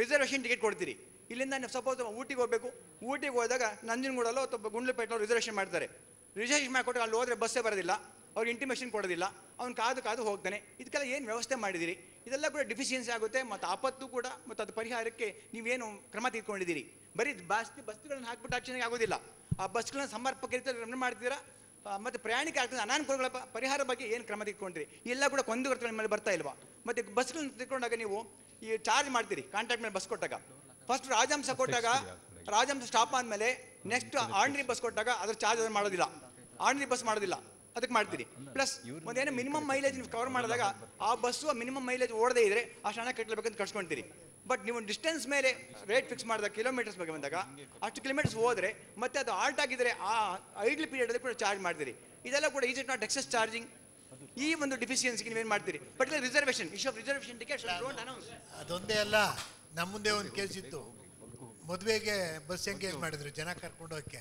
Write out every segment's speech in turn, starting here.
Reservation ticket ಕೊಡ್ತೀರಿ. ಇಲ್ಲಿಂದ ನೀವು ಸಪೋಸ್ ಊಟಿಗೆ ಹೋಗಬೇಕು. ಊಟಿಗೆ ಹೋದಾಗ ನಂಜನಗೂಡಲ್ಲೋ ಅಥವಾ ಗುಂಡ್ಲುಪೇಟೆలో ರಿಸರ್ವೇಷನ್ ಮಾಡ್ತಾರೆ. ರಿಸರ್ವೇಷನ್ ಮಾಡಿಕೊಟ್ಟು ಅಲ್ಲಿ ಹೋದರೆ ಬಸ್ಸೇ ಬರೋದಿಲ್ಲ. ಅವ್ರಿಗೆ ಇಂಟಿಮೇಷನ್ ಕೊಡೋದಿಲ್ಲ. ಅವ್ನು ಕಾದು ಕಾದು ಹೋಗ್ತಾನೆ. ಇದಕ್ಕೆಲ್ಲ ಏನು ವ್ಯವಸ್ಥೆ ಮಾಡಿದಿರಿ? ಇದೆಲ್ಲ ಕೂಡ ಡಿಫಿಷಿಯನ್ಸಿ ಆಗುತ್ತೆ ಮತ್ತು ಆಪತ್ತು ಕೂಡ ಮತ್ತು ಅದು ಪರಿಹಾರಕ್ಕೆ ನೀವೇನು ಕ್ರಮ ತೆಗೆದುಕೊಂಡಿದ್ದೀರಿ? ಬರೀ ಬಸ್ ಬಸ್ಗಳನ್ನು ಹಾಕ್ಬಿಟ್ಟು ಆಕ್ಷನ್ಗೆ ಆಗೋದಿಲ್ಲ. ಆ ಬಸ್ಗಳನ್ನ ಸಮರ್ಪಕ ರೀತಿಯಲ್ಲಿ ರನ್ ಮಾಡ್ತೀರಾ? ಮತ್ತೆ ಪ್ರಯಾಣಿಕ ಆಗ್ತದೆ ಅನಾನುಕೂಲಗಳ ಪರಿಹಾರ ಬಗ್ಗೆ ಏನು ಕ್ರಮ ತೆಗೆದುಕೊಂಡ್ರಿ? ಎಲ್ಲ ಕೂಡ ಕೊಂದುಗರ್ತಗಳ ಮೇಲೆ ಬರ್ತಾ ಇಲ್ವಾ? ಮತ್ತೆ ಬಸ್ಗಳನ್ನು ತೆಗೆದುಕೊಂಡಾಗ ನೀವು ಈ ಚಾರ್ಜ್ ಮಾಡ್ತೀರಿ ಕಾಂಟ್ರಾಕ್ಟ್ ಮೇಲೆ ಬಸ್ ಕೊಟ್ಟಾಗ. ಫಸ್ಟ್ ರಾಜಹಂಸ ಕೊಟ್ಟಾಗ ರಾಜಹಂಸ ಸ್ಟಾಪ್ ಆದಮೇಲೆ ನೆಕ್ಸ್ಟ್ ಆರ್ಡಿನರಿ ಬಸ್ ಕೊಟ್ಟಾಗ ಅದ್ರ ಚಾರ್ಜ್ ಅದನ್ನು ಮಾಡೋದಿಲ್ಲ. ಆರ್ಡಿನರಿ ಬಸ್ ಮಾಡೋದಿಲ್ಲ. ಅದಕ್ಕೆ ಮಾಡ್ತೀರಿ. ಪ್ಲಸ್ ಒಂದೇನೋ ಮಿನಿಮಮ್ ಮೈಲೇಜ್ ನೀವು ಕವರ್ ಮಾಡಿದಾಗ ಆ ಬಸ್ಸು ಮಿನಿಮಮ್ ಮೈಲೇಜ್ ಓಡದೇ ಇದ್ರೆ ಅಷ್ಟು ಹಣ ಕಟ್ಟಲೇಬೇಕಂತ ಕಟ್ಸ್ಕೊಂತೀರಿ. ಬಟ್ ನೀವು ಡಿಸ್ಟೆನ್ಸ್ ಮೇಲೆ ರೇಟ್ ಫಿಕ್ಸ್ ಮಾಡಿದಾಗ ಕಿಲೋಮೀಟರ್ಸ್ ಬಗ್ಗೆ ಬಂದಾಗ ಅಷ್ಟು ಕಿಲೋಮೀಟರ್ಸ್ ಹೋದ್ರೆ ಮತ್ತೆ ಅದು ಆಲ್ಟ್ ಆಗಿದ್ರೆ ಆ ಐಡ್ಲ್ ಪೀರಿಯಡ್ ಕೂಡ ಚಾರ್ಜ್ ಮಾಡ್ತೀರಿ. ಇದೆಲ್ಲ ಕೂಡ is it not excess charging ಈ ಒಂದು ಡಿಫಿಷಿಯನ್ಸಿಗೆ ನೀವೇನು ಮಾಡ್ತೀರಿ? But reservation issue of reservation ticket ಅದೊಂದೇ ಅಲ್ಲ ನಮ್ಮ ಮುಂದೆ ಒಂದು ಕೇಸ್ ಇತ್ತು. ಮದುವೆಗೆ ಬಸ್ ಎಂಗೇಜ್ ಮಾಡಿದ್ರು ಜನ ಕರ್ಕೊಂಡೋಗಕ್ಕೆ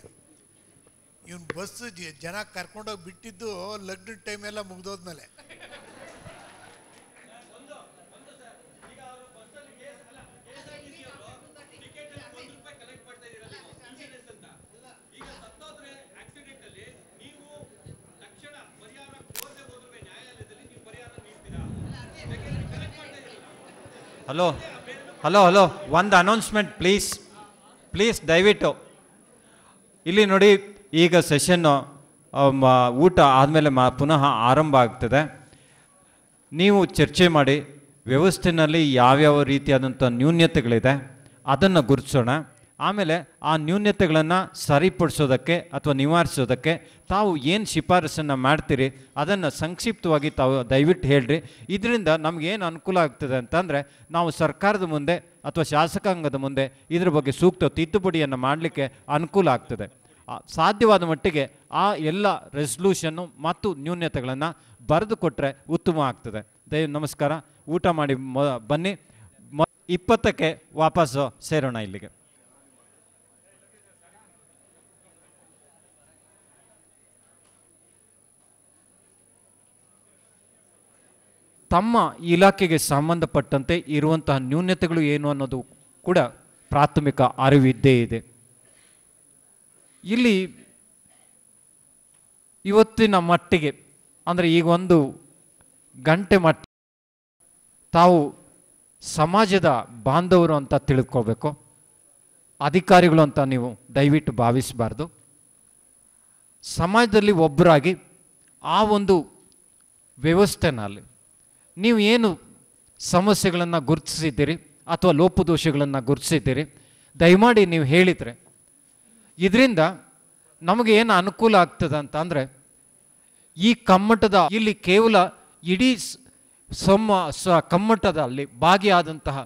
ಇವನು ಬಸ್ ಜನ ಕರ್ಕೊಂಡೋಗಿ ಬಿಟ್ಟಿದ್ದು ಲಗ್ನ ಟೈಮ್ ಎಲ್ಲ ಮುಗ್ದೋದ್ಮೇಲೆ ಹಲೋ ಹಲೋ ಹಲೋ ಒಂದು ಅನೌನ್ಸ್ಮೆಂಟ್ ಪ್ಲೀಸ್ ಪ್ಲೀಸ್ ದಯವಿಟ್ಟು. ಇಲ್ಲಿ ನೋಡಿ, ಈಗ ಸೆಷನ್ನು ಊಟ ಆದಮೇಲೆ ಮಾ, ಪುನಃ ಆರಂಭ ಆಗ್ತದೆ. ನೀವು ಚರ್ಚೆ ಮಾಡಿ ವ್ಯವಸ್ಥೆಯಲ್ಲಿ ಯಾವ್ಯಾವ ರೀತಿಯಾದಂಥ ನ್ಯೂನ್ಯತೆಗಳಿದೆ, ಅದನ್ನು ಗುರುತಿಸೋಣ. ಆಮೇಲೆ ಆ ನ್ಯೂನ್ಯತೆಗಳನ್ನು ಸರಿಪಡಿಸೋದಕ್ಕೆ ಅಥವಾ ನಿವಾರಿಸೋದಕ್ಕೆ ತಾವು ಏನು ಶಿಫಾರಸನ್ನು ಮಾಡ್ತೀರಿ, ಅದನ್ನು ಸಂಕ್ಷಿಪ್ತವಾಗಿ ತಾವು ದಯವಿಟ್ಟು ಹೇಳ್ರಿ. ಇದರಿಂದ ನಮಗೇನು ಅನುಕೂಲ ಆಗ್ತದೆ ಅಂತಂದರೆ, ನಾವು ಸರ್ಕಾರದ ಮುಂದೆ ಅಥವಾ ಶಾಸಕಾಂಗದ ಮುಂದೆ ಇದ್ರ ಬಗ್ಗೆ ಸೂಕ್ತ ತಿದ್ದುಪಡಿಯನ್ನು ಮಾಡಲಿಕ್ಕೆ ಅನುಕೂಲ ಆಗ್ತದೆ. ಸಾಧ್ಯವಾದ ಮಟ್ಟಿಗೆ ಆ ಎಲ್ಲ ರೆಸೊಲ್ಯೂಷನ್ನು ಮತ್ತು ನ್ಯೂನ್ಯತೆಗಳನ್ನು ಬರೆದು ಕೊಟ್ಟರೆ ಉತ್ತಮ ಆಗ್ತದೆ. ದಯ, ನಮಸ್ಕಾರ. ಊಟ ಮಾಡಿ ಬನ್ನಿ. ಇಪ್ಪತ್ತಕ್ಕೆ ವಾಪಸ್ಸು ಸೇರೋಣ ಇಲ್ಲಿಗೆ. ತಮ್ಮ ಇಲಾಖೆಗೆ ಸಂಬಂಧಪಟ್ಟಂತೆ ಇರುವಂತಹ ನ್ಯೂನ್ಯತೆಗಳು ಏನು ಅನ್ನೋದು ಕೂಡ ಪ್ರಾಥಮಿಕ ಅರಿವಿದ್ದೇ ಇದೆ. ಇಲ್ಲಿ ಇವತ್ತಿನ ಮಟ್ಟಿಗೆ, ಅಂದರೆ ಈಗ ಒಂದು ಗಂಟೆ ಮಟ್ಟ ತಾವು ಸಮಾಜದ ಬಾಂಧವರು ಅಂತ ತಿಳ್ಕೋಬೇಕು. ಅಧಿಕಾರಿಗಳು ಅಂತ ನೀವು ದಯವಿಟ್ಟು ಭಾವಿಸಬಾರ್ದು. ಸಮಾಜದಲ್ಲಿ ಒಬ್ಬರಾಗಿ ಆ ಒಂದು ವ್ಯವಸ್ಥೆನಲ್ಲಿ ನೀವು ಏನು ಸಮಸ್ಯೆಗಳನ್ನು ಗುರುತಿಸಿದ್ದೀರಿ ಅಥವಾ ಲೋಪದೋಷಗಳನ್ನು ಗುರುತಿಸಿದ್ದೀರಿ? ದಯಮಾಡಿ ನೀವು ಹೇಳಿದರೆ. ಇದರಿಂದ ನಮಗೆ ಏನು ಅನುಕೂಲ ಆಗ್ತದೆ ಅಂತ ಅಂದರೆ, ಈ ಕಮ್ಮಟದ ಇಲ್ಲಿ ಕೇವಲ ಇಡೀ ಸಮ ಸ ಕಮ್ಮಟದಲ್ಲಿ ಭಾಗಿಯಾದಂತಹ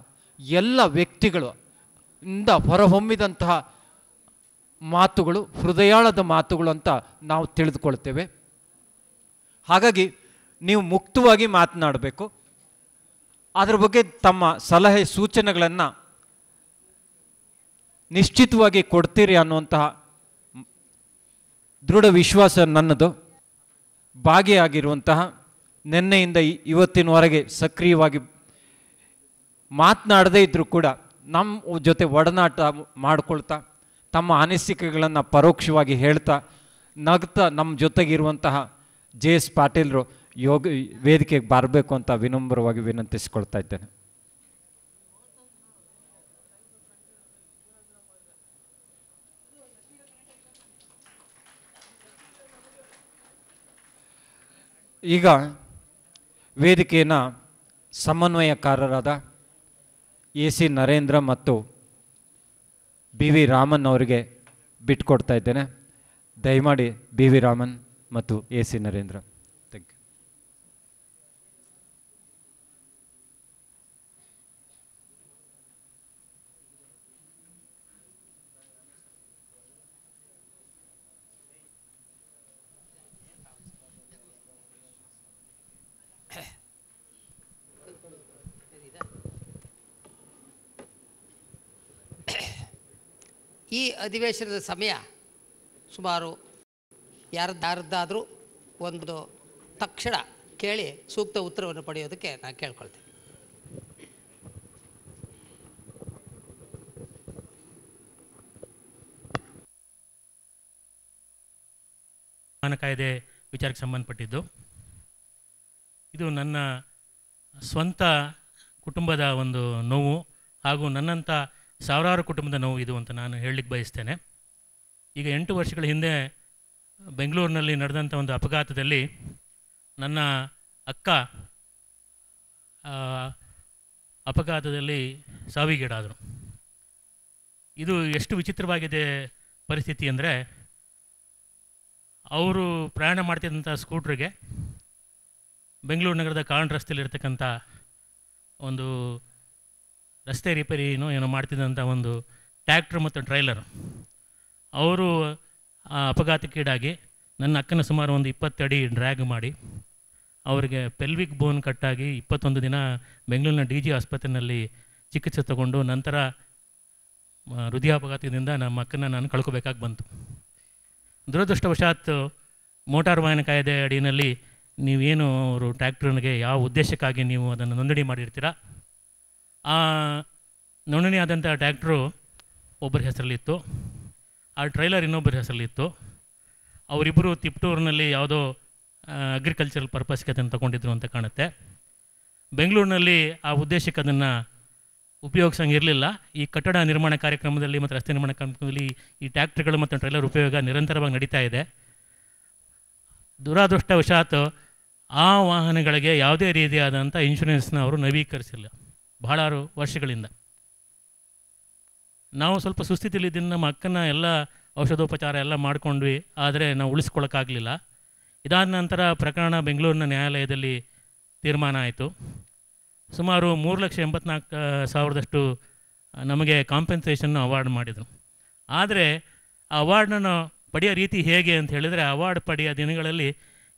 ಎಲ್ಲ ವ್ಯಕ್ತಿಗಳು ಇಂದ ಹೊರಹೊಮ್ಮಿದಂತಹ ಮಾತುಗಳು, ಹೃದಯಾಳದ ಮಾತುಗಳು ಅಂತ ನಾವು ತಿಳಿದುಕೊಳ್ತೇವೆ ಹಾಗಾಗಿ ನೀವು ಮುಕ್ತವಾಗಿ ಮಾತನಾಡಬೇಕು. ಅದರ ಬಗ್ಗೆ ತಮ್ಮ ಸಲಹೆ ಸೂಚನೆಗಳನ್ನು ನಿಶ್ಚಿತವಾಗಿ ಕೊಡ್ತೀರಿ ಅನ್ನುವಂತಹ ದೃಢ ವಿಶ್ವಾಸ ನನ್ನದು. ಭಾಗಿಯಾಗಿರುವಂತಹ ನಿನ್ನೆಯಿಂದ ಇವತ್ತಿನವರೆಗೆ ಸಕ್ರಿಯವಾಗಿ ಮಾತನಾಡದೇ ಇದ್ದರೂ ಕೂಡ ನಮ್ಮ ಜೊತೆ ಒಡನಾಟ ಮಾಡಿಕೊಳ್ತಾ, ತಮ್ಮ ಅನಿಸಿಕೆಗಳನ್ನು ಪರೋಕ್ಷವಾಗಿ ಹೇಳ್ತಾ, ನಗ್ತಾ ನಮ್ಮ ಜೊತೆಗಿರುವಂತಹ ಜೆ ಎಸ್ ಪಾಟೀಲ್ರು ಯೋಗ ವೇದಿಕೆಗೆ ಬರಬೇಕು ಅಂತ ವಿನಮ್ರವಾಗಿ ವಿನಂತಿಸಿಕೊಳ್ತಾ ಇದ್ದೇನೆ. ಈಗ ವೇದಿಕೆಯ ಸಮನ್ವಯಕಾರರಾದ ಎ ಸಿ ನರೇಂದ್ರ ಮತ್ತು ಬಿ ವಿ ರಾಮನ್ ಅವರಿಗೆ ಬಿಟ್ಕೊಡ್ತಾ ಇದ್ದೇನೆ. ದಯಮಾಡಿ ಬಿ ವಿ ರಾಮನ್ ಮತ್ತು ಎ ಸಿ ನರೇಂದ್ರ. ಈ ಅಧಿವೇಶನದ ಸಮಯ ಸುಮಾರು ಯಾರ್ದಾರ್ದಾದರೂ ಒಂದು ತಕ್ಷಣ ಕೇಳಿ ಸೂಕ್ತ ಉತ್ತರವನ್ನು ಪಡೆಯೋದಕ್ಕೆ ನಾನು ಕೇಳ್ಕೊಳ್ತೇನೆ. ಕಾಯ್ದೆ ವಿಚಾರಕ್ಕೆ ಸಂಬಂಧಪಟ್ಟಿದ್ದು, ಇದು ನನ್ನ ಸ್ವಂತ ಕುಟುಂಬದ ಒಂದು ನೋವು ಹಾಗೂ ನನ್ನಂಥ ಸಾವಿರಾರು ಕುಟುಂಬದ ನೋವು ಇದು ಅಂತ ನಾನು ಹೇಳಲಿಕ್ಕೆ ಬಯಸ್ತೇನೆ. ಈಗ ಎಂಟು ವರ್ಷಗಳ ಹಿಂದೆ ಬೆಂಗಳೂರಿನಲ್ಲಿ ನಡೆದಂಥ ಒಂದು ಅಪಘಾತದಲ್ಲಿ ನನ್ನ ಅಕ್ಕ ಅಪಘಾತದಲ್ಲಿ ಸಾವಿಗೀಡಾದರು ಇದು ಎಷ್ಟು ವಿಚಿತ್ರವಾಗಿದೆ ಪರಿಸ್ಥಿತಿ ಅಂದರೆ, ಅವರು ಪ್ರಯಾಣ ಮಾಡ್ತಿದ್ದಂಥ ಸ್ಕೂಟ್ರಿಗೆ ಬೆಂಗಳೂರು ನಗರದ ಕಾರಣ ರಸ್ತೆಯಲ್ಲಿರ್ತಕ್ಕಂಥ ಒಂದು ರಸ್ತೆ ರಿಪೇರಿ ಏನೋ ಮಾಡ್ತಿದ್ದಂಥ ಒಂದು ಟ್ಯಾಕ್ಟ್ರ್ ಮತ್ತು ಟ್ರೈಲರ್. ಅವರು, ಆ, ಅಪಘಾತಕ್ಕೀಡಾಗಿ ನನ್ನ ಅಕ್ಕನ ಸುಮಾರು ಒಂದು ಇಪ್ಪತ್ತು ಅಡಿ ಡ್ರ್ಯಾಗ್ ಮಾಡಿ, ಅವರಿಗೆ ಪೆಲ್ವಿಕ್ ಬೋನ್ ಕಟ್ಟಾಗಿ ಇಪ್ಪತ್ತೊಂದು ದಿನ ಬೆಂಗಳೂರಿನ ಡಿ ಜಿ ಆಸ್ಪತ್ರೆಯಲ್ಲಿ ಚಿಕಿತ್ಸೆ ತಗೊಂಡು ನಂತರ ಹೃದಯ ಹೃದಯಾಪಘಾತದಿಂದ ನಮ್ಮ ಅಕ್ಕನ ನಾನು ಕಳ್ಕೊಬೇಕಾಗಿ ಬಂತು. ದುರದೃಷ್ಟವಶಾತ್ ಮೋಟಾರ್ ವಾಹನ ಕಾಯ್ದೆ ಅಡಿಯಲ್ಲಿ ನೀವೇನು ಅವರು ಟ್ಯಾಕ್ಟ್ರನಿಗೆ ಯಾವ ಉದ್ದೇಶಕ್ಕಾಗಿ ನೀವು ಅದನ್ನು ನೋಂದಣಿ ಮಾಡಿರ್ತೀರ? ಆ ನೋಂದಣಿ ಆದಂಥ ಟ್ಯಾಕ್ಟ್ರು ಒಬ್ಬರ ಹೆಸರಲ್ಲಿತ್ತು. ಆ ಟ್ರೈಲರ್ ಇನ್ನೊಬ್ಬರ ಹೆಸರಲ್ಲಿತ್ತು. ಅವರಿಬ್ಬರು ತಿಪ್ಟೂರಿನಲ್ಲಿ ಯಾವುದೋ ಅಗ್ರಿಕಲ್ಚರಲ್ ಪರ್ಪಸ್ಗೆ ಅದನ್ನು ತಗೊಂಡಿದ್ರು ಅಂತ ಕಾಣುತ್ತೆ. ಬೆಂಗಳೂರಿನಲ್ಲಿ ಆ ಉದ್ದೇಶಕ್ಕೆ ಅದನ್ನು ಉಪಯೋಗಿಸಂಗಿರಲಿಲ್ಲ. ಈ ಕಟ್ಟಡ ನಿರ್ಮಾಣ ಕಾರ್ಯಕ್ರಮದಲ್ಲಿ ಮತ್ತು ರಸ್ತೆ ನಿರ್ಮಾಣ ಕಾರ್ಯಕ್ರಮದಲ್ಲಿ ಈ ಟ್ಯಾಕ್ಟ್ರಿಗಳು ಮತ್ತು ಟ್ರೈಲರ್ ಉಪಯೋಗ ನಿರಂತರವಾಗಿ ನಡೀತಾ ಇದೆ. ದುರಾದೃಷ್ಟವಶಾತ್ ಆ ವಾಹನಗಳಿಗೆ ಯಾವುದೇ ರೀತಿಯಾದಂಥ ಇನ್ಶೂರೆನ್ಸ್ನ ಅವರು ನವೀಕರಿಸಿಲ್ಲ. ಬಹಳಾರು ವರ್ಷಗಳಿಂದ. ನಾವು ಸ್ವಲ್ಪ ಸುಸ್ಥಿತಿಲಿದ್ದು ನಮ್ಮ ಅಕ್ಕನ ಎಲ್ಲ ಔಷಧೋಪಚಾರ ಎಲ್ಲ ಮಾಡ್ಕೊಂಡ್ವಿ. ಆದರೆ ನಾವು ಉಳಿಸ್ಕೊಳ್ಳೋಕ್ಕಾಗಲಿಲ್ಲ ಇದಾದ ನಂತರ ಪ್ರಕರಣ ಬೆಂಗಳೂರಿನ ನ್ಯಾಯಾಲಯದಲ್ಲಿ ತೀರ್ಮಾನ ಆಯಿತು. ಸುಮಾರು ಮೂರು ಲಕ್ಷ ಎಂಬತ್ನಾಲ್ಕು ಸಾವಿರದಷ್ಟು ನಮಗೆ ಕಾಂಪೆನ್ಸೇಷನ್ನು ಅವಾರ್ಡ್ ಮಾಡಿದರು. ಆದರೆ ಆ ಅವಾರ್ಡನ್ನು ಪಡೆಯೋ ರೀತಿ ಹೇಗೆ ಅಂತ ಹೇಳಿದರೆ ಅವಾರ್ಡ್ ಪಡೆಯೋ ದಿನಗಳಲ್ಲಿ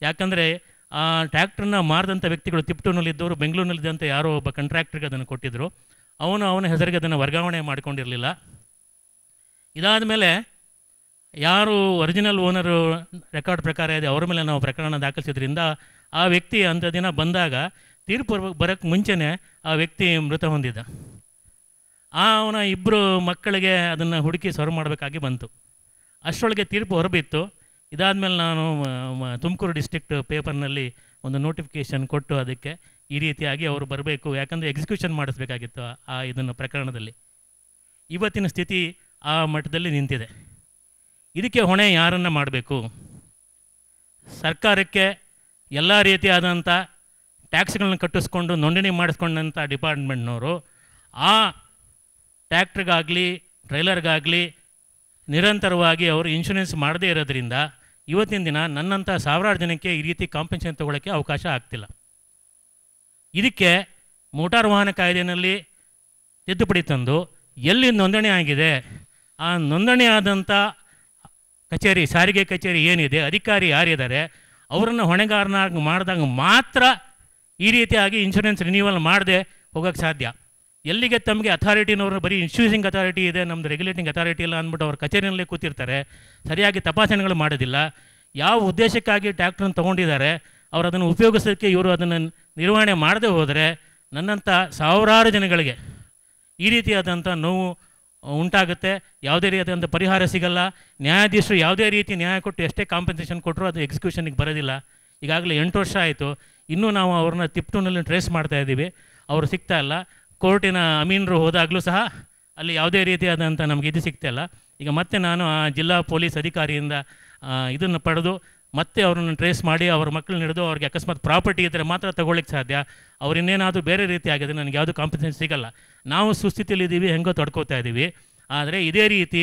ಯಾಕಂದರೆ ಆ ಟ್ರ್ಯಾಕ್ಟರ್ನ ಮಾರಿದಂಥ ವ್ಯಕ್ತಿಗಳು ತಿಪ್ಟೂನಲ್ಲಿದ್ದವರು ಬೆಂಗಳೂರಿನಲ್ಲಿದ್ದಂಥ ಯಾರೋ ಒಬ್ಬ ಕಾಂಟ್ರಾಕ್ಟ್ರಿಗೆ ಅದನ್ನು ಕೊಟ್ಟಿದ್ದರು ಅವನು ಅವನ ಹೆಸರಿಗೆ ಅದನ್ನು ವರ್ಗಾವಣೆ ಮಾಡಿಕೊಂಡಿರಲಿಲ್ಲ. ಇದಾದ ಮೇಲೆ ಯಾರು ಒರಿಜಿನಲ್ ಓನರು ರೆಕಾರ್ಡ್ ಪ್ರಕಾರ ಇದೆ, ಅವರ ಮೇಲೆ ನಾವು ಪ್ರಕರಣ ದಾಖಲಿಸಿದ್ರಿಂದ ಆ ವ್ಯಕ್ತಿ ಅಂಥ ದಿನ ಬಂದಾಗ ತೀರ್ಪು ಬರೋಕ್ಕೆ ಮುಂಚೆನೇ ಆ ವ್ಯಕ್ತಿ ಮೃತ ಹೊಂದಿದ್ದ. ಆ ಅವನ ಇಬ್ಬರು ಮಕ್ಕಳಿಗೆ ಅದನ್ನು ಹುಡುಕಿ ಸರ್ವ್ ಮಾಡಬೇಕಾಗಿ ಬಂತು. ಅಷ್ಟರೊಳಗೆ ತೀರ್ಪು ಹೊರಬಿತ್ತು. ಇದಾದಮೇಲೆ ನಾನು ತುಮಕೂರು ಡಿಸ್ಟ್ರಿಕ್ಟ್ ಪೇಪರ್ನಲ್ಲಿ ಒಂದು ನೋಟಿಫಿಕೇಷನ್ ಕೊಟ್ಟು ಅದಕ್ಕೆ ಈ ರೀತಿಯಾಗಿ ಅವರು ಬರಬೇಕು. ಯಾಕಂದರೆ ಎಕ್ಸಿಕ್ಯೂಷನ್ ಮಾಡಿಸ್ಬೇಕಾಗಿತ್ತು ಆ ಇದನ್ನು ಪ್ರಕರಣದಲ್ಲಿ. ಇವತ್ತಿನ ಸ್ಥಿತಿ ಆ ಮಟ್ಟದಲ್ಲಿ ನಿಂತಿದೆ. ಇದಕ್ಕೆ ಹೊಣೆ ಯಾರನ್ನು ಮಾಡಬೇಕು? ಸರ್ಕಾರಕ್ಕೆ ಎಲ್ಲ ರೀತಿಯಾದಂಥ ಟ್ಯಾಕ್ಸ್ಗಳನ್ನ ಕಟ್ಟಿಸ್ಕೊಂಡು, ನೋಂದಣಿ ಮಾಡಿಸ್ಕೊಂಡಂಥ ಡಿಪಾರ್ಟ್ಮೆಂಟ್ನವರು ಆ ಟ್ಯಾಕ್ಟ್ರಿಗಾಗಲಿ ಟ್ರೈಲರ್ಗಾಗಲಿ ನಿರಂತರವಾಗಿ ಅವರು ಇನ್ಶೂರೆನ್ಸ್ ಮಾಡದೇ ಇರೋದ್ರಿಂದ ಇವತ್ತಿನ ದಿನ ನನ್ನಂಥ ಸಾವಿರಾರು ಜನಕ್ಕೆ ಈ ರೀತಿ ಕಾಂಪೆನ್ಸೇಷನ್ ತೊಗೊಳಕ್ಕೆ ಅವಕಾಶ ಆಗ್ತಿಲ್ಲ. ಇದಕ್ಕೆ ಮೋಟಾರ್ ವಾಹನ ಕಾಯ್ದೆಯಲ್ಲಿ ತಿದ್ದುಪಡಿ ತಂದು ಎಲ್ಲಿ ನೋಂದಣಿ ಆಗಿದೆ, ಆ ನೋಂದಣಿ ಆದಂಥ ಕಚೇರಿ, ಸಾರಿಗೆ ಕಚೇರಿ ಏನಿದೆ, ಅಧಿಕಾರಿ ಯಾರಿದ್ದಾರೆ, ಅವರನ್ನು ಹೊಣೆಗಾರನಾಗಿ ಮಾಡಿದಾಗ ಮಾತ್ರ ಈ ರೀತಿಯಾಗಿ ಇನ್ಶೂರೆನ್ಸ್ ರಿನ್ಯೂವಲ್ ಮಾಡದೆ ಹೋಗೋಕ್ಕೆ ಸಾಧ್ಯ. ಎಲ್ಲಿಗೆ ತಮಗೆ ಅಥಾರಿಟಿನವರು ಬರೀ ಇನ್ಸ್ಟಿಟ್ಯೂಷನ್ ಅಥಾರಿಟಿ ಇದೆ ನಮ್ಮದು ರೆಗ್ಯುಲೇಟಿಂಗ್ ಅಥಾರಿಟಿ ಇಲ್ಲ ಅಂದ್ಬಿಟ್ಟು ಅವ್ರ ಕಚೇರಿನಲ್ಲೇ ಕೂತಿರ್ತಾರೆ, ಸರಿಯಾಗಿ ತಪಾಸಣೆಗಳು ಮಾಡೋದಿಲ್ಲ. ಯಾವ ಉದ್ದೇಶಕ್ಕಾಗಿ ಟ್ಯಾಕ್ಟ್ರನ್ನು ತೊಗೊಂಡಿದ್ದಾರೆ, ಅವರು ಅದನ್ನು ಉಪಯೋಗಿಸೋಕ್ಕೆ ಇವರು ಅದನ್ನು ನಿರ್ವಹಣೆ ಮಾಡದೆ ಹೋದರೆ ನನ್ನಂಥ ಸಾವಿರಾರು ಜನಗಳಿಗೆ ಈ ರೀತಿಯಾದಂಥ ನೋವು ಉಂಟಾಗುತ್ತೆ. ಯಾವುದೇ ರೀತಿಯಾದಂಥ ಪರಿಹಾರ ಸಿಗಲ್ಲ. ನ್ಯಾಯಾಧೀಶರು ಯಾವುದೇ ರೀತಿ ನ್ಯಾಯ ಕೊಟ್ಟು ಎಷ್ಟೇ ಕಾಂಪನ್ಸೇಷನ್ ಕೊಟ್ಟರು ಅದು ಎಕ್ಸಿಕ್ಯೂಷನ್ಗೆ ಬರೋದಿಲ್ಲ. ಈಗಾಗಲೇ ಎಂಟು ವರ್ಷ ಆಯಿತು. ಇನ್ನೂ ನಾವು ಅವ್ರನ್ನ ತಿಪ್ಟೂನಲ್ಲಿ ಟ್ರೇಸ್ ಮಾಡ್ತಾ ಇದ್ದೀವಿ. ಅವರು ಸಿಗ್ತಾ ಇಲ್ಲ. ಕೋರ್ಟಿನ ಅಮೀನರು ಹೋದಾಗಲೂ ಸಹ ಅಲ್ಲಿ ಯಾವುದೇ ರೀತಿಯಾದಂಥ ನಮಗೆ ಇದು ಸಿಗ್ತಾಯಿಲ್ಲ ಈಗ ಮತ್ತೆ ನಾನು ಆ ಜಿಲ್ಲಾ ಪೊಲೀಸ್ ಅಧಿಕಾರಿಯಿಂದ ಇದನ್ನು ಪಡೆದು ಮತ್ತೆ ಅವ್ರನ್ನ ಟ್ರೇಸ್ ಮಾಡಿ ಅವ್ರ ಮಕ್ಕಳನ್ನ ಹಿಡಿದು ಅವ್ರಿಗೆ ಅಕಸ್ಮಾತ್ ಪ್ರಾಪರ್ಟಿ ಇದ್ದರೆ ಮಾತ್ರ ತಗೊಳ್ಳಿಕ್ಕೆ ಸಾಧ್ಯ. ಅವ್ರು ಇನ್ನೇನಾದರೂ ಬೇರೆ ರೀತಿ ಆಗಿದೆ ನನಗೆ ಯಾವುದು ಕಾಂಪಿಟೆನ್ಸ್ ಸಿಗಲ್ಲ. ನಾವು ಸುಸ್ಥಿತಿಲಿದ್ದೀವಿ ಹೆಂಗೋ ತಡ್ಕೋತಾ ಇದ್ದೀವಿ ಆದರೆ ಇದೇ ರೀತಿ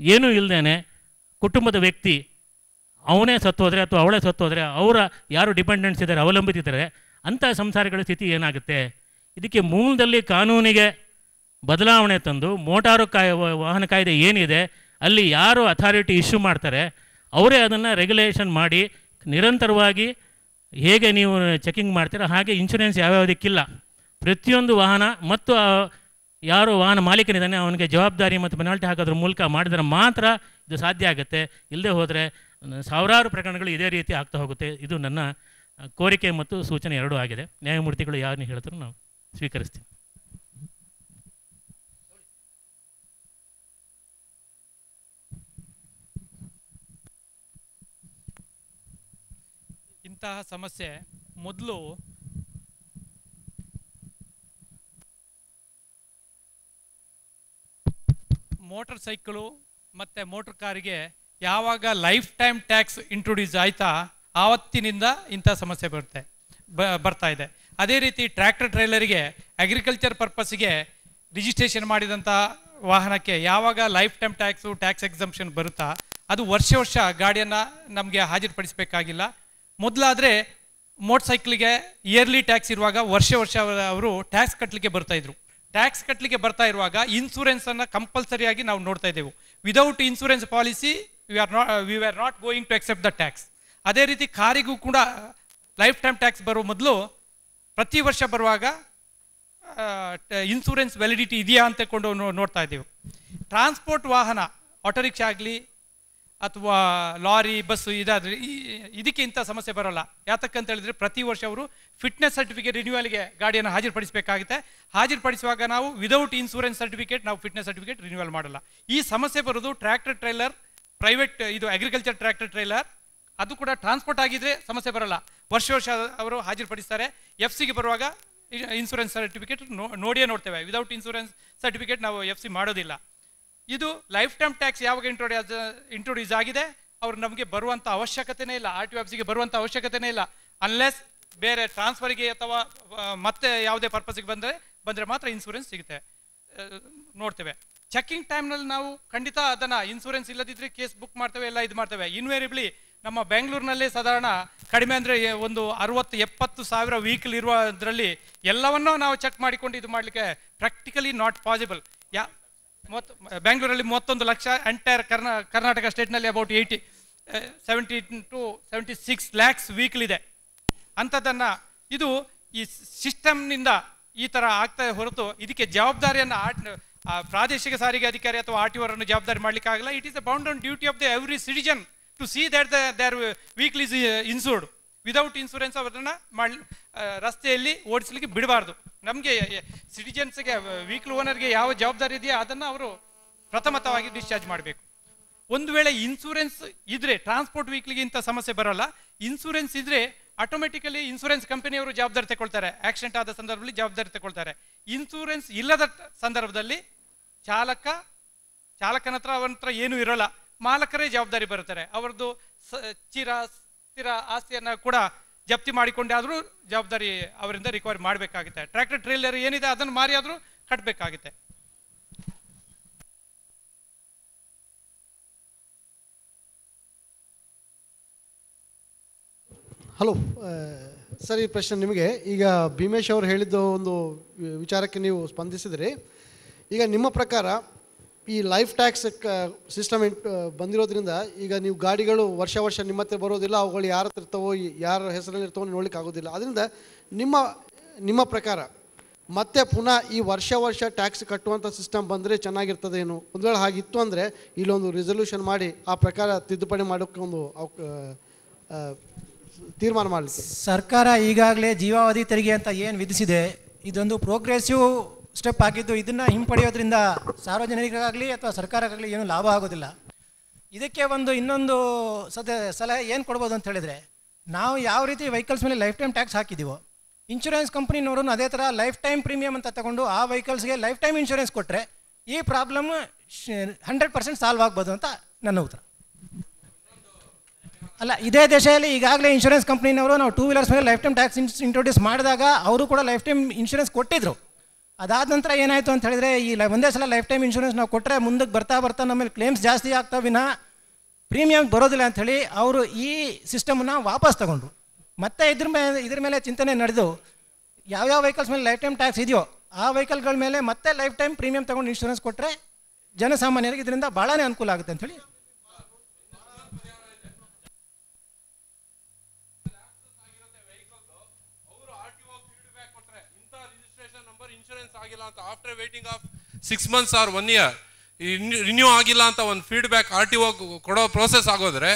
ಏನೂ ಇಲ್ಲದೇ ಕುಟುಂಬದ ವ್ಯಕ್ತಿ ಅವನೇ ಸತ್ತೋದ್ರೆ ಅಥವಾ ಅವಳೇ ಸತ್ತೋದ್ರೆ ಅವರ ಯಾರು ಡಿಪೆಂಡೆಂಟ್ಸ್ ಇದ್ದಾರೆ ಅವಲಂಬಿತಿದ್ದಾರೆ ಅಂಥ ಸಂಸಾರಗಳ ಸ್ಥಿತಿ ಏನಾಗುತ್ತೆ? ಇದಕ್ಕೆ ಮೂಲದಲ್ಲಿ ಕಾನೂನಿಗೆ ಬದಲಾವಣೆ ತಂದು ಮೋಟಾರು ಕಾಯ ವಾಹನ ಕಾಯ್ದೆ ಏನಿದೆ, ಅಲ್ಲಿ ಯಾರು ಅಥಾರಿಟಿ ಇಶ್ಯೂ ಮಾಡ್ತಾರೆ, ಅವರೇ ಅದನ್ನು ರೆಗ್ಯುಲೇಷನ್ ಮಾಡಿ ನಿರಂತರವಾಗಿ ಹೇಗೆ ನೀವು ಚೆಕಿಂಗ್ ಮಾಡ್ತೀರೋ ಹಾಗೆ ಇನ್ಶೂರೆನ್ಸ್ ಯಾವ್ಯಾವುದಕ್ಕಿಲ್ಲ. ಪ್ರತಿಯೊಂದು ವಾಹನ ಮತ್ತು ಯಾರು ವಾಹನ ಮಾಲೀಕನಿದ್ದಾನೆ ಅವನಿಗೆ ಜವಾಬ್ದಾರಿ ಮತ್ತು ಪೆನಾಲ್ಟಿ ಹಾಕೋದ್ರ ಮೂಲಕ ಮಾಡಿದರೆ ಮಾತ್ರ ಇದು ಸಾಧ್ಯ ಆಗುತ್ತೆ. ಇಲ್ಲದೆ ಹೋದರೆ ಸಾವಿರಾರು ಪ್ರಕರಣಗಳು ಇದೇ ರೀತಿ ಆಗ್ತಾ ಹೋಗುತ್ತೆ. ಇದು ನನ್ನ ಕೋರಿಕೆ ಮತ್ತು ಸೂಚನೆ ಎರಡೂ ಆಗಿದೆ. ನ್ಯಾಯಮೂರ್ತಿಗಳು ಯಾರನ್ನು ಹೇಳ್ತಾರೋ ನಾವು ಸ್ವೀಕರಿಸ್ತೀವಿ ಇಂತಹ ಸಮಸ್ಯೆ ಮೊದಲು ಮೋಟರ್ ಸೈಕಲು ಮತ್ತು ಮೋಟರ್ ಕಾರಿಗೆ ಯಾವಾಗ ಲೈಫ್ ಟೈಮ್ ಟ್ಯಾಕ್ಸ್ ಇಂಟ್ರೊಡ್ಯೂಸ್ ಆಯ್ತಾ, ಆವತ್ತಿನಿಂದ ಇಂಥ ಸಮಸ್ಯೆ ಬರುತ್ತೆ ಬರ್ತಾ ಇದೆ. ಅದೇ ರೀತಿ ಟ್ರ್ಯಾಕ್ಟರ್ ಟ್ರೈಲರಿಗೆ ಅಗ್ರಿಕಲ್ಚರ್ ಪರ್ಪಸ್ಗೆ ರಿಜಿಸ್ಟ್ರೇಷನ್ ಮಾಡಿದಂಥ ವಾಹನಕ್ಕೆ ಯಾವಾಗ life time tax tax exemption ಬರುತ್ತಾ, ಅದು ವರ್ಷ ವರ್ಷ ಗಾಡಿಯನ್ನು ನಮಗೆ ಹಾಜರುಪಡಿಸಬೇಕಾಗಿಲ್ಲ. ಮೊದಲಾದರೆ ಮೋಟರ್ ಸೈಕ್ಲಿಗೆ ಇಯರ್ಲಿ ಟ್ಯಾಕ್ಸ್ ಇರುವಾಗ ವರ್ಷ ವರ್ಷ ಅವರು ಟ್ಯಾಕ್ಸ್ ಕಟ್ಟಲಿಕ್ಕೆ ಬರ್ತಾಯಿದ್ರು ಟ್ಯಾಕ್ಸ್ ಕಟ್ಟಲಿಕ್ಕೆ ಬರ್ತಾ ಇರುವಾಗ ಇನ್ಸೂರೆನ್ಸನ್ನು ಕಂಪಲ್ಸರಿಯಾಗಿ ನಾವು ನೋಡ್ತಾ ಇದ್ದೆವು. Without insurance policy we are not we are not going to accept the tax ಅದೇ ರೀತಿ ಕಾರಿಗೂ ಕೂಡ ಲೈಫ್ ಟೈಮ್ ಟ್ಯಾಕ್ಸ್ ಬರುವ ಮೊದಲು ಪ್ರತಿ ವರ್ಷ ಬರುವಾಗ ಇನ್ಸೂರೆನ್ಸ್ ವ್ಯಾಲಿಡಿಟಿ ಇದೆಯಾ ಅಂತ ಕೊಂಡು ನೋಡ್ತಾ ಇದ್ದೀವಿ. ಟ್ರಾನ್ಸ್ಪೋರ್ಟ್ ವಾಹನ ಆಟೋ ರಿಕ್ಷಾ ಆಗಲಿ, ಅಥವಾ ಲಾರಿ ಬಸ್ಸು ಇದಾದರೆ ಇದಕ್ಕೆ ಇಂಥ ಸಮಸ್ಯೆ ಬರೋಲ್ಲ. ಯಾತಕ್ಕಂತ ಹೇಳಿದ್ರೆ ಪ್ರತಿ ವರ್ಷ ಅವರು ಫಿಟ್ನೆಸ್ ಸರ್ಟಿಫಿಕೇಟ್ ರಿನ್ಯೂವಲ್ಗೆ ಗಾಡಿಯನ್ನು ಹಾಜರುಪಡಿಸಬೇಕಾಗುತ್ತೆ. ಹಾಜರುಪಡಿಸುವಾಗ ನಾವು ವಿದೌಟ್ ಇನ್ಸೂರೆನ್ಸ್ ಸರ್ಟಿಫಿಕೇಟ್ ನಾವು ಫಿಟ್ನೆಸ್ ಸರ್ಟಿಫಿಕೇಟ್ ರಿನ್ಯೂವಲ್ ಮಾಡಲ್ಲ. ಈ ಸಮಸ್ಯೆ ಬರೋದು ಟ್ರ್ಯಾಕ್ಟರ್ ಟ್ರೈಲರ್ ಪ್ರೈವೇಟ್ ಇದು ಅಗ್ರಿಕಲ್ಚರ್ ಟ್ರ್ಯಾಕ್ಟರ್ ಟ್ರೈಲರ್ ಅದು ಕೂಡ ಟ್ರಾನ್ಸ್ಪೋರ್ಟ್ ಆಗಿದ್ರೆ ಸಮಸ್ಯೆ ಬರಲ್ಲ. ವರ್ಷ ವರ್ಷ ಅವರು ಹಾಜರುಪಡಿಸ್ತಾರೆ. ಎಫ್ ಸಿಗೆ ಬರುವಾಗ ಇನ್ಸೂರೆನ್ಸ್ ಸರ್ಟಿಫಿಕೇಟ್ ನೋಡಿಯೇ ನೋಡ್ತೇವೆ. ವಿದೌಟ್ ಇನ್ಸೂರೆನ್ಸ್ ಸರ್ಟಿಫಿಕೇಟ್ ನಾವು ಎಫ್ ಸಿ ಮಾಡೋದಿಲ್ಲ. ಇದು ಲೈಫ್ ಟೈಮ್ ಟ್ಯಾಕ್ಸ್ ಯಾವಾಗ ಇಂಟ್ರೊಡ್ಯೂಸ್ ಇಂಟ್ರೊಡ್ಯೂಸ್ ಆಗಿದೆ, ಅವ್ರು ನಮಗೆ ಬರುವಂಥ ಅವಶ್ಯಕತೆನೇ ಇಲ್ಲ. ಆರ್ ಟಿ ಎಫ್ಸಿಗೆ ಬರುವಂಥ ಅವಶ್ಯಕತೆನೇ ಇಲ್ಲ. ಅನ್ಲೆಸ್ ಬೇರೆ ಟ್ರಾನ್ಸ್ಫರ್ಗೆ ಅಥವಾ ಮತ್ತೆ ಯಾವುದೇ ಪರ್ಪಸ್ಗೆ ಬಂದರೆ ಬಂದರೆ ಮಾತ್ರ ಇನ್ಸೂರೆನ್ಸ್ ಸಿಗುತ್ತೆ. ನೋಡ್ತೇವೆ. ಚೆಕಿಂಗ್ ಟೈಮ್ನಲ್ಲಿ ನಾವು ಖಂಡಿತ ಅದನ್ನು ಇನ್ಸೂರೆನ್ಸ್ ಇಲ್ಲದಿದ್ದರೆ ಕೇಸ್ ಬುಕ್ ಮಾಡ್ತೇವೆ, ಎಲ್ಲ ಇದು ಮಾಡ್ತೇವೆ. ಇನ್ವೇರಿಬ್ಲಿ ನಮ್ಮ ಬೆಂಗಳೂರಿನಲ್ಲಿ ಸಾಧಾರಣ ಕಡಿಮೆ ಅಂದರೆ ಒಂದು ಅರವತ್ತು, ಎಪ್ಪತ್ತು ಸಾವಿರ ವೆಹಿಕಲ್ ಇರುವುದರಲ್ಲಿ ಎಲ್ಲವನ್ನೂ ನಾವು ಚೆಕ್ ಮಾಡಿಕೊಂಡು ಇದು ಮಾಡಲಿಕ್ಕೆ ಪ್ರಾಕ್ಟಿಕಲಿ ನಾಟ್ ಪಾಸಿಬಲ್ ಯಾ ಮೂವತ್ತು, ಬೆಂಗಳೂರಲ್ಲಿ ಮೂವತ್ತೊಂದು ಲಕ್ಷ ಎಂಟೈರ್ ಕರ್ನಾ Karnataka ಸ್ಟೇಟ್ನಲ್ಲಿ about eighty seventy two seventy six lakhs vehicle ಇದೆ. ಅಂಥದ್ದನ್ನು ಇದು ಈ ಸಿಸ್ಟಮ್ನಿಂದ ಈ ಥರ ಆಗ್ತಾ ಹೊರತು ಇದಕ್ಕೆ ಜವಾಬ್ದಾರಿಯನ್ನು ಆ ಪ್ರಾದೇಶಿಕ ಸಾರಿಗೆ ಅಧಿಕಾರಿ ಅಥವಾ ಆರ್ ಟಿ ಅವರನ್ನು ಜವಾಬ್ದಾರಿ ಮಾಡಲಿಕ್ಕಾಗಲ್ಲ. It is a bounden duty of the every citizen to see that the their vehicle is insured without insurance ಅವ್ರನ್ನ ಮಾಡ್ ರಸ್ತೆಯಲ್ಲಿ ಓಡಿಸ್ಲಿಕ್ಕೆ ಬಿಡಬಾರ್ದು. ನಮಗೆ ಸಿಟಿಜನ್ಸ್ಗೆ ವೀಕ್ಲಿ ಓನರ್ಗೆ ಯಾವ ಜವಾಬ್ದಾರಿ ಇದೆಯೋ ಅದನ್ನು ಅವರು ಪ್ರಥಮತವಾಗಿ ಡಿಸ್ಚಾರ್ಜ್ ಮಾಡಬೇಕು. ಒಂದು ವೇಳೆ ಇನ್ಸೂರೆನ್ಸ್ ಇದ್ರೆ ಟ್ರಾನ್ಸ್ಪೋರ್ಟ್ ವೀಕ್ಲಿಗೆ ಇಂಥ ಸಮಸ್ಯೆ ಬರೋಲ್ಲ. ಇನ್ಸೂರೆನ್ಸ್ ಇದ್ರೆ ಆಟೋಮೆಟಿಕಲಿ ಇನ್ಸೂರೆನ್ಸ್ ಕಂಪನಿಯವರು ಜವಾಬ್ದಾರಿ ತಗೊಳ್ತಾರೆ. ಆಕ್ಸಿಡೆಂಟ್ ಆದ ಸಂದರ್ಭದಲ್ಲಿ ಜವಾಬ್ದಾರಿ ತಗೊಳ್ತಾರೆ. ಇನ್ಸೂರೆನ್ಸ್ ಇಲ್ಲದ ಸಂದರ್ಭದಲ್ಲಿ ಚಾಲಕ, ಚಾಲಕನ ಹತ್ರ, ಅವನ ಹತ್ರ ಏನೂ ಇರೋಲ್ಲ. ಮಾಲಕರೇ ಜವಾಬ್ದಾರಿ ಬರುತ್ತಾರೆ. ಅವರದ್ದು ಚಿರ, ಸ್ಥಿರ ಆಸ್ತಿಯನ್ನು ಕೂಡ ಜಪ್ತಿ ಮಾಡಿಕೊಂಡಾದರೂ ಜವಾಬ್ದಾರಿ ಅವರಿಂದ ರಿಕವರಿ ಮಾಡಬೇಕಾಗುತ್ತೆ. ಟ್ರ್ಯಾಕ್ಟರ್ ಟ್ರೇಲರ್ ಏನಿದೆ ಅದನ್ನು ಮಾರಿ ಆದರೂ ಕಟ್ಟಬೇಕಾಗುತ್ತೆ ಹಲೋ ಸರಿ ಪ್ರಶ್ನೆ ನಿಮಗೆ. ಈಗ ಭೀಮೇಶ್ ಅವರು ಹೇಳಿದ್ದು ಒಂದು ವಿಚಾರಕ್ಕೆ ನೀವು ಸ್ಪಂದಿಸಿದ್ರಿ. ಈಗ ನಿಮ್ಮ ಪ್ರಕಾರ ಈ ಲೈಫ್ ಟ್ಯಾಕ್ಸ್ ಸಿಸ್ಟಮ್ ಬಂದಿರೋದ್ರಿಂದ ಈಗ ನೀವು ಗಾಡಿಗಳು ವರ್ಷ ವರ್ಷ ನಿಮ್ಮ ಹತ್ರ ಬರೋದಿಲ್ಲ, ಅವುಗಳು ಯಾರ ಹತ್ರ ಇರ್ತವೋ, ಯಾರ ಹೆಸರಲ್ಲಿ ಇರ್ತವೋ ನೋಡ್ಲಿಕ್ಕೆ ಆಗೋದಿಲ್ಲ. ಅದರಿಂದ ನಿಮ್ಮ ನಿಮ್ಮ ಪ್ರಕಾರ ಮತ್ತೆ ಪುನಃ ಈ ವರ್ಷ ವರ್ಷ ಟ್ಯಾಕ್ಸ್ ಕಟ್ಟುವಂಥ ಸಿಸ್ಟಮ್ ಬಂದರೆ ಚೆನ್ನಾಗಿರ್ತದೇನು? ಒಂದು ವೇಳೆ ಹಾಗಿತ್ತು ಅಂದರೆ ಇಲ್ಲೊಂದು ರೆಸೊಲ್ಯೂಷನ್ ಮಾಡಿ ಆ ಪ್ರಕಾರ ತಿದ್ದುಪಡಿ ಮಾಡೋಕ್ಕೆ ಒಂದು ತೀರ್ಮಾನ ಮಾಡಲಿಕ್ಕೆ ಸರ್ಕಾರ ಈಗಾಗಲೇ ಜೀವಾವಧಿ ತೆರಿಗೆ ಅಂತ ಏನು ವಿಧಿಸಿದೆ, ಇದೊಂದು ಪ್ರೋಗ್ರೆಸಿವ್ ಸ್ಟೆಪ್ ಆಗಿದ್ದು ಇದನ್ನು ಹಿಂಪಡೆಯೋದ್ರಿಂದ ಸಾರ್ವಜನಿಕರಿಗಾಗಲಿ ಅಥವಾ ಸರ್ಕಾರಕ್ಕಾಗಲಿ ಏನೂ ಲಾಭ ಆಗೋದಿಲ್ಲ. ಇದಕ್ಕೆ ಒಂದು ಇನ್ನೊಂದು ಸದ, ಸಲಹೆ ಏನು ಕೊಡ್ಬೋದು ಅಂತ ಹೇಳಿದರೆ, ನಾವು ಯಾವ ರೀತಿ ವೆಹಿಕಲ್ಸ್ ಮೇಲೆ ಲೈಫ್ ಟೈಮ್ ಟ್ಯಾಕ್ಸ್ ಹಾಕಿದ್ದೀವೋ ಇನ್ಶೂರೆನ್ಸ್ ಕಂಪ್ನಿನವರು ಅದೇ ಥರ ಲೈಫ್ ಟೈಮ್ ಪ್ರೀಮಿಯಮ್ ಅಂತ ತಗೊಂಡು ಆ ವೆಹಿಕಲ್ಸ್ಗೆ ಲೈಫ್ ಟೈಮ್ ಇನ್ಶೂರೆನ್ಸ್ ಕೊಟ್ಟರೆ ಈ ಪ್ರಾಬ್ಲಮ್ ಹಂಡ್ರೆಡ್ ಪರ್ಸೆಂಟ್ ಸಾಲ್ವ್ ಆಗ್ಬೋದು ಅಂತ ನನ್ನ ಉತ್ತರ. ಅಲ್ಲ, ಇದೇ ದೇಶದಲ್ಲಿ ಈಗಾಗಲೇ ಇನ್ಶೂರೆನ್ಸ್ ಕಂಪ್ನಿನವರು ನಾವು ಟೂ ವೀಲರ್ಸ್ ಮೇಲೆ ಲೈಫ್ ಟೈಮ್ ಟ್ಯಾಕ್ಸ್ ಇಂಟ್ರೊಡ್ಯೂಸ್ ಮಾಡಿದಾಗ ಅವರು ಕೂಡ ಲೈಫ್ ಟೈಮ್ ಇನ್ಶೂರೆನ್ಸ್ ಕೊಟ್ಟಿದ್ರು. ಅದಾದ ನಂತರ ಏನಾಯಿತು ಅಂತ ಹೇಳಿದ್ರೆ ಈ ಒಂದೇ ಸಲ ಲೈಫ್ ಟೈಮ್ ಇನ್ಶೂರೆನ್ಸ್ ನಾವು ಕೊಟ್ಟರೆ ಮುಂದಕ್ಕೆ ಬರ್ತಾ ಬರ್ತಾ ನಮ್ಮಲ್ಲಿ ಕ್ಲೇಮ್ಸ್ ಜಾಸ್ತಿ ಆಗ್ತಾ ವಿನ ಪ್ರೀಮಿಯಮ್ ಬರೋದಿಲ್ಲ ಅಂಥೇಳಿ ಅವರು ಈ ಸಿಸ್ಟಮನ್ನು ವಾಪಸ್ ತಗೊಂಡ್ರು. ಮತ್ತೆ ಇದ್ರ ಮೇಲೆ ಇದ್ರ ಮೇಲೆ ಚಿಂತನೆ ನಡೆದು ಯಾವ್ಯಾವ ವೆಹಿಕಲ್ಸ್ ಮೇಲೆ ಲೈಫ್ ಟೈಮ್ ಟ್ಯಾಕ್ಸ್ ಇದೆಯೋ ಆ ವೆಹಿಕಲ್ಗಳ ಮೇಲೆ ಮತ್ತೆ ಲೈಫ್ ಟೈಮ್ ಪ್ರೀಮಿಯಂ ತಗೊಂಡು ಇನ್ಶೂರೆನ್ಸ್ ಕೊಟ್ಟರೆ ಜನಸಾಮಾನ್ಯರಿಗೆ ಇದರಿಂದ ಭಾಳನೇ ಅನುಕೂಲ ಆಗುತ್ತೆ ಅಂಥೇಳಿ ಇನ್ಶೂರೆನ್ಸ್ ಆಗಿಲ್ಲ ಅಂತ after waiting of six months or one year renew ಆಗಿಲ್ಲ ಅಂತ ಒಂದು ಫೀಡ್ಬ್ಯಾಕ್ ಆರ್ ಟಿ ಒ ಕೊಡೋ ಪ್ರೋಸೆಸ್ ಆಗೋದ್ರೆ,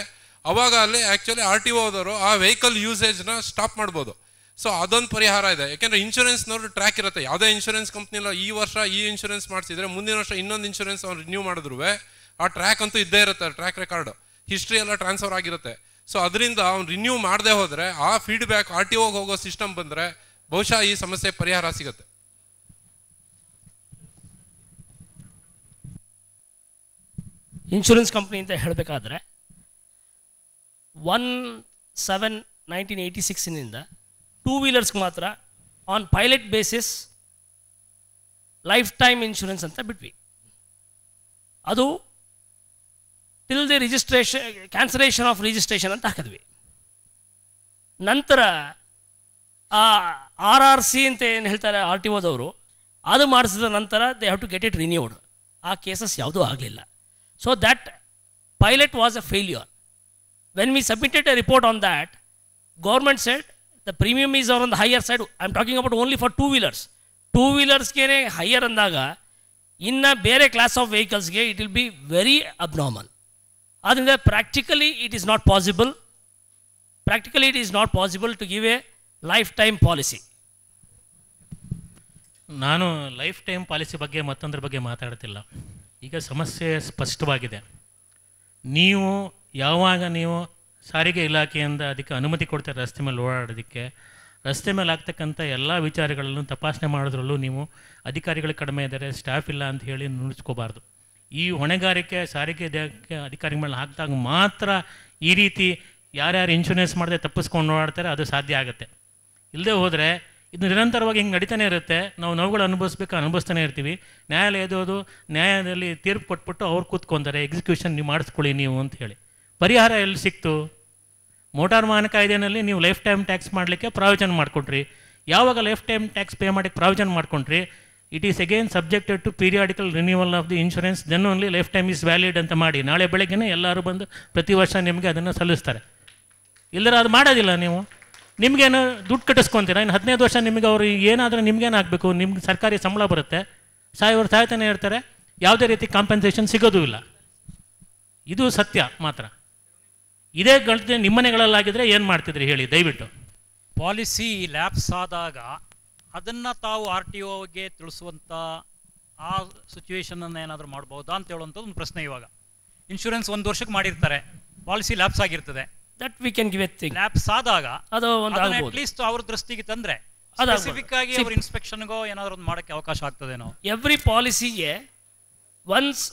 ಅವಾಗ ಅಲ್ಲಿ ಆ್ಯಕ್ಚುಲಿ ಆರ್ ಟಿ ಒದವರು ಆ ವೆಹಿಕಲ್ ಯೂಸೇಜ್ನ ಸ್ಟಾಪ್ ಮಾಡ್ಬೋದು. ಸೊ ಅದೊಂದು ಪರಿಹಾರ ಇದೆ. ಯಾಕೆಂದರೆ ಇನ್ಶೂರೆನ್ಸ್ನವ್ರು ಟ್ರ್ಯಾಕ್ ಇರುತ್ತೆ. ಯಾವುದೇ ಇನ್ಶೂರೆನ್ಸ್ ಕಂಪ್ನಿಲ್ಲ ಈ ವರ್ಷ ಈ ಇನ್ಶೂರೆನ್ಸ್ ಮಾಡಿಸಿದ್ರೆ ಮುಂದಿನ ವರ್ಷ ಇನ್ನೊಂದು ಇನ್ಶೂರೆನ್ಸ್ ಅವ್ರು ರಿನ್ಯೂ ಮಾಡಿದ್ರು ಆ ಟ್ರ್ಯಾಕ್ ಅಂತೂ ಇದ್ದೇ ಇರುತ್ತೆ ಟ್ರ್ಯಾಕ್ ರೆಕಾರ್ಡ್ ಹಿಸ್ಟ್ರಿ ಎಲ್ಲ ಟ್ರಾನ್ಸ್ಫರ್ ಆಗಿರುತ್ತೆ. ಸೊ ಅದರಿಂದ ಅವ್ನು ರಿನ್ಯೂ ಮಾಡದೆ ಹೋದರೆ, ಆ ಫೀಡ್ಬ್ಯಾಕ್ ಆರ್ ಟಿ ಒಗೆ ಹೋಗೋ ಸಿಸ್ಟಮ್ ಬಂದರೆ ಬಹುಶಃ ಈ ಸಮಸ್ಯೆ ಪರಿಹಾರ ಸಿಗುತ್ತೆ. ಇನ್ಶೂರೆನ್ಸ್ ಕಂಪ್ನಿ ಅಂತ ಹೇಳಬೇಕಾದ್ರೆ ಒನ್ ಸೆವೆನ್ ನೈನ್ಟೀನ್ ಏಯ್ಟಿ ಸಿಕ್ಸಿನಿಂದ ಟೂ ವೀಲರ್ಸ್ಗೆ ಮಾತ್ರ on pilot basis life time insurance ಅಂತ ಬಿಟ್ವಿ. ಅದು till the registration cancellation of registration ಅಂತ ಹಾಕಿದ್ವಿ. ನಂತರ ಆರ್ ಆರ್ ಸಿ ಅಂತ ಏನು ಹೇಳ್ತಾರೆ ಆರ್ ಟಿ ಓದವರು ಅದು ಮಾಡಿಸಿದ ನಂತರ they have to get it renewed ಆ ಕೇಸಸ್ ಯಾವುದೂ ಆಗಲಿಲ್ಲ. So that pilot was a failure When we submitted a report on that government said the premium is on higher side I am talking about only for two wheelers two ವೀಲರ್ಸ್ಗೆ higher ಅಂದಾಗ ಇನ್ನು ಬೇರೆ class of ವೆಹಿಕಲ್ಸ್ಗೆ it will be very abnormal ಆದ್ದರಿಂದ practically it is not possible practically it is not possible to give a life time policy ನಾನು life time policy ಬಗ್ಗೆ ಮತ್ತೊಂದ್ರ ಬಗ್ಗೆ ಮಾತಾಡ್ತಿಲ್ಲ ಈಗ ಸಮಸ್ಯೆ ಸ್ಪಷ್ಟವಾಗಿದೆ. ನೀವು ಯಾವಾಗ ನೀವು ಸಾರಿಗೆ ಇಲಾಖೆಯಿಂದ ಅದಕ್ಕೆ ಅನುಮತಿ ಕೊಡ್ತಾರೆ ರಸ್ತೆ ಮೇಲೆ ಓಡಾಡೋದಕ್ಕೆ, ರಸ್ತೆ ಮೇಲೆ ಆಗ್ತಕ್ಕಂಥ ಎಲ್ಲ ವಿಚಾರಗಳನ್ನು ತಪಾಸಣೆ ಮಾಡೋದ್ರಲ್ಲೂ ನೀವು ಅಧಿಕಾರಿಗಳು ಕಡಿಮೆ ಇದ್ದಾರೆ, ಸ್ಟಾಫ್ ಇಲ್ಲ ಅಂತ ಹೇಳಿ ನುಡಿಸ್ಕೋಬಾರ್ದು ಈ ಹೊಣೆಗಾರಿಕೆ ಸಾರಿಗೆ ಇಲಾಖೆ ಅಧಿಕಾರಿ ಮೇಲೆ ಹಾಕಿದಾಗ ಮಾತ್ರ ಈ ರೀತಿ ಯಾರ್ಯಾರು ಇನ್ಶೂರೆನ್ಸ್ ಮಾಡದೆ ತಪ್ಪಿಸ್ಕೊಂಡು ಓಡಾಡ್ತಾರೆ ಅದು ಸಾಧ್ಯ ಆಗುತ್ತೆ. ಇಲ್ಲದೆ ಹೋದರೆ ಇದು ನಿರಂತರವಾಗಿ ಹಿಂಗೆ ನಡೀತಾನೆ ಇರುತ್ತೆ. ನಾವು ನೋವುಗಳು ಅನುಭವಿಸ್ಬೇಕು, ಅನುಭವಿಸ್ತಾನೆ ಇರ್ತೀವಿ. ನ್ಯಾಯಾಲಯದವರು ನ್ಯಾಯಾಲಯದಲ್ಲಿ ತೀರ್ಪು ಕೊಟ್ಬಿಟ್ಟು ಅವ್ರು ಕೂತ್ಕೊಂತಾರೆ ಎಕ್ಸಿಕ್ಯೂಷನ್ ನೀವು ಮಾಡಿಸ್ಕೊಳ್ಳಿ ನೀವು ಅಂತ ಹೇಳಿ. ಪರಿಹಾರ ಎಲ್ಲಿ ಸಿಕ್ತು? ಮೋಟಾರ್ ವಾಹನ ಕಾಯ್ದೆಯಲ್ಲಿ ನೀವು ಲೈಫ್ ಟೈಮ್ ಟ್ಯಾಕ್ಸ್ ಮಾಡಲಿಕ್ಕೆ ಪ್ರಾವಿಜನ್ ಮಾಡಿಕೊಟ್ರಿ ಯಾವಾಗ ಲೈಫ್ ಟೈಮ್ ಟ್ಯಾಕ್ಸ್ ಪೇ ಮಾಡಿ provision ಮಾಡಿಕೊಂಡ್ರಿ it is again subjected to periodical renewal of the insurance then only life time is valid ಅಂತ ಮಾಡಿ. ನಾಳೆ ಬೆಳಗ್ಗೆನೇ ಎಲ್ಲರೂ ಬಂದು ಪ್ರತಿ ವರ್ಷ ನಿಮಗೆ ಅದನ್ನು ಸಲ್ಲಿಸ್ತಾರೆ. ಇಲ್ಲರೂ ಅದು ಮಾಡೋದಿಲ್ಲ ನೀವು. ನಿಮಗೇನು ದುಡ್ಡು ಕಟ್ಟಿಸ್ಕೊತೀರಾ? ಇನ್ನು ಹದಿನೈದು ವರ್ಷ ನಿಮಗೆ ಅವರು ಏನಾದರೂ ನಿಮ್ಗೇನು ಆಗಬೇಕು? ನಿಮ್ಗೆ ಸರ್ಕಾರಿ ಸಂಬಳ ಬರುತ್ತೆ. ಸಾಯೋರು ಸಾಯ್ತಾನೆ ಇರ್ತಾರೆ ಯಾವುದೇ ರೀತಿ ಕಾಂಪನ್ಸೇಷನ್ ಸಿಗೋದೂ ಇಲ್ಲ. ಇದು ಸತ್ಯ ಮಾತ್ರ. ಇದೇ ಗಳಿಕೆ ನಿಮ್ಮನೆಗಳಲ್ಲಾಗಿದ್ದರೆ ಏನು ಮಾಡ್ತಿದ್ರಿ ಹೇಳಿ, ದಯವಿಟ್ಟು. ಪಾಲಿಸಿ ಲ್ಯಾಪ್ಸ್ ಆದಾಗ ಅದನ್ನು ತಾವು ಆರ್ ಟಿ ಒಗೆ ತಿಳಿಸುವಂಥ ಆ ಸಿಚುವೇಶನನ್ನು ಏನಾದರೂ ಮಾಡ್ಬೋದಾ ಅಂತ ಹೇಳುವಂಥದ್ದು ಒಂದು ಪ್ರಶ್ನೆ ಇವಾಗ. ಇನ್ಶೂರೆನ್ಸ್ ಒಂದು ವರ್ಷಕ್ಕೆ ಮಾಡಿರ್ತಾರೆ. ಪಾಲಿಸಿ ಲ್ಯಾಪ್ಸ್ ಆಗಿರ್ತದೆ. That we can give a lapse ಆದಾಗ ಅದು ಒಂದು. ಅಟ್ಲೀಸ್ಟ್ ಅವ್ರ ದೃಷ್ಟಿಗೆ ತಂದ್ರೆ. ಸ್ಪೆಸಿಫಿಕ್ ಆಗಿ ಅವ್ರ ಇನ್ಸ್ಪೆಕ್ಷನ್ಗೋ ಏನಾದರೂ ಒಂದು ಮಾಡೋಕ್ಕೆ ಅವಕಾಶ ಆಗ್ತದೇನೋ ಎವ್ರಿ ಪಾಲಿಸಿಗೆ ಒನ್ಸ್